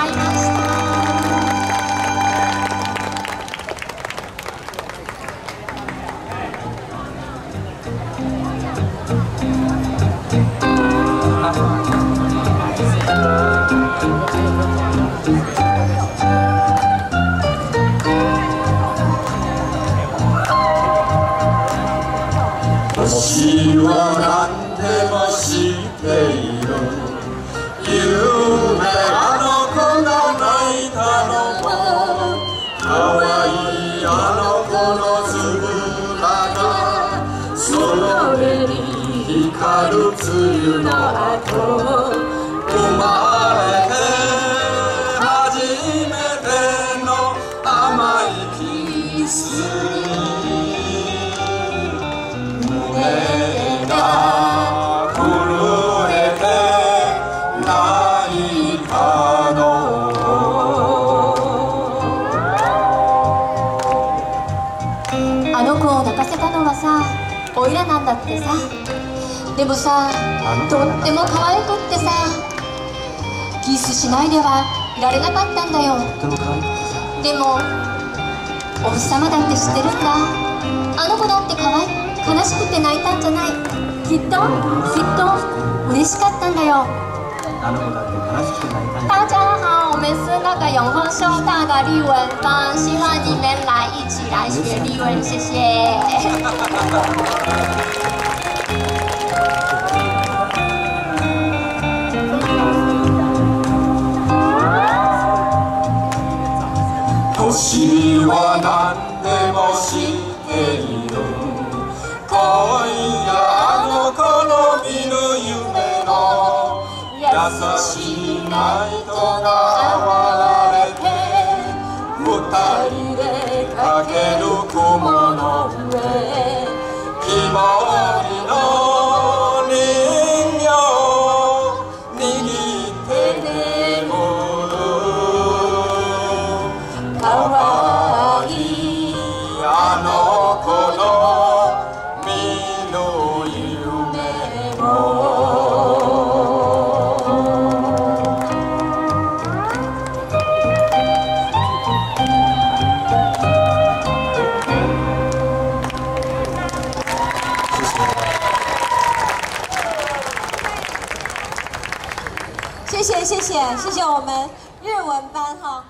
Bye. 光る梅雨の後生まれて初めての甘いキス胸が震えて泣いたのあの子を泣かせたのはさおいらなんだってさ。でもさとっても可愛くってさキスしないではいられなかったんだよ。でもお日様だって知ってるんだ。あの子だって可愛い悲しくて泣いたんじゃない。きっときっと嬉しかったんだよ。あの子だって悲しくて泣いたんだ大家好，我们是那个永丰修大的立文班，希望你们来一起来学立文，谢谢。年は何でも知っている。今夜あの子の見る夢の優しいナイトが谢谢谢谢谢谢我们日文班哈。